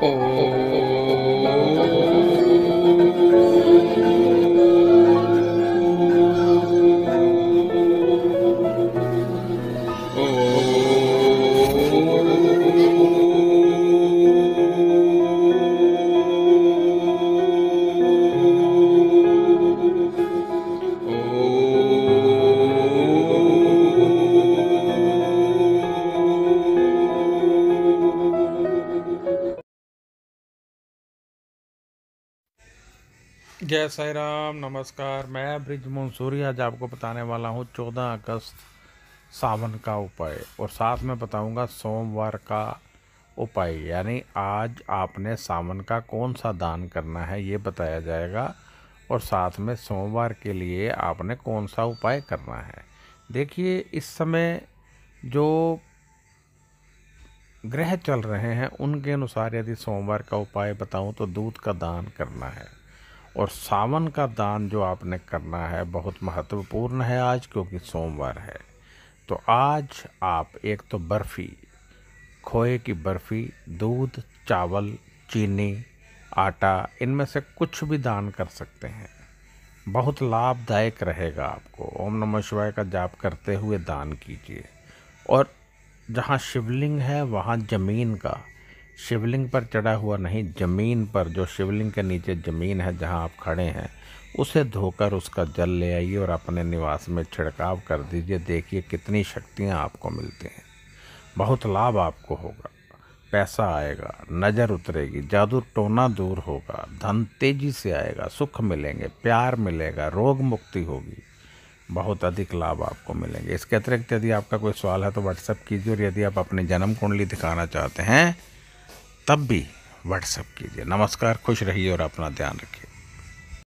Oh. जय साई राम नमस्कार। मैं ब्रिज मंसूरी आज आपको बताने वाला हूँ चौदह अगस्त सावन का उपाय। और साथ में बताऊँगा सोमवार का उपाय, यानी आज आपने सावन का कौन सा दान करना है ये बताया जाएगा। और साथ में सोमवार के लिए आपने कौन सा उपाय करना है। देखिए, इस समय जो ग्रह चल रहे हैं, उनके अनुसार यदि सोमवार का उपाय बताऊँ तो दूध का दान करना है। और सावन का दान जो आपने करना है बहुत महत्वपूर्ण है आज क्योंकि सोमवार है। तो आज आप एक तो बर्फ़ी, खोए की बर्फ़ी, दूध, चावल, चीनी, आटा, इनमें से कुछ भी दान कर सकते हैं। बहुत लाभदायक रहेगा आपको। ओम नमः शिवाय का जाप करते हुए दान कीजिए। और जहाँ शिवलिंग है, वहाँ ज़मीन का शिवलिंग पर चढ़ा हुआ नहीं, ज़मीन पर, जो शिवलिंग के नीचे ज़मीन है जहाँ आप खड़े हैं, उसे धोकर उसका जल ले आइए और अपने निवास में छिड़काव कर दीजिए। देखिए कितनी शक्तियाँ आपको मिलती हैं। बहुत लाभ आपको होगा। पैसा आएगा, नज़र उतरेगी, जादू टोना दूर होगा, धन तेज़ी से आएगा, सुख मिलेंगे, प्यार मिलेगा, रोग मुक्ति होगी। बहुत अधिक लाभ आपको मिलेंगे। इसके अतिरिक्त यदि आपका कोई सवाल है तो व्हाट्सएप कीजिए और यदि आप अपनी जन्म कुंडली दिखाना चाहते हैं तब भी व्हाट्सअप कीजिए। नमस्कार खुश रहिए और अपना ध्यान रखिए।